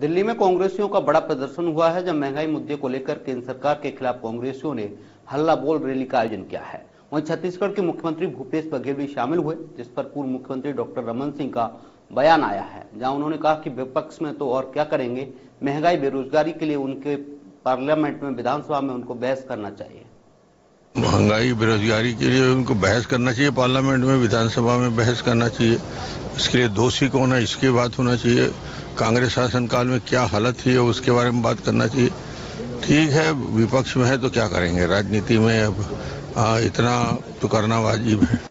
दिल्ली में कांग्रेसियों का बड़ा प्रदर्शन हुआ है, जब महँगाई मुद्दे को लेकर केंद्र सरकार के खिलाफ कांग्रेसियों ने हल्ला बोल रैली का आयोजन किया है। वहीं छत्तीसगढ़ के मुख्यमंत्री भूपेश बघेल भी शामिल हुए, जिस पर पूर्व मुख्यमंत्री डॉक्टर रमन सिंह का बयान आया है, जहाँ उन्होंने कहा कि विपक्ष में तो और क्या करेंगे, महँगाई बेरोजगारी के लिए उनके पार्लियामेंट में, विधानसभा में उनको बहस करना चाहिए। महँगाई बेरोजगारी के लिए उनको बहस करना चाहिए, पार्लियामेंट में, विधानसभा में बहस करना चाहिए। इसके लिए दोषी कौन है? इसकी बात होना चाहिए। कांग्रेस शासनकाल में क्या हालत थी उसके बारे में बात करना चाहिए। ठीक है विपक्ष में है तो क्या करेंगे? राजनीति में अब आ, इतना तो करना वाजिब है।